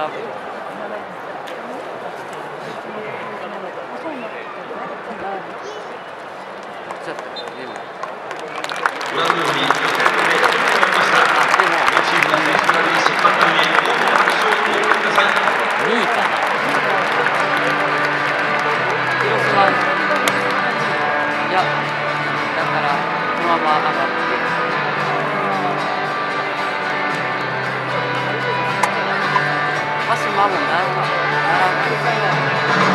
ちょっとでもご覧のように予選で決まりました。両チームの選手なりに引っ張った。上大きな拍手をお送りください2位かな広島いやだからこのまま上がって妈妈，来。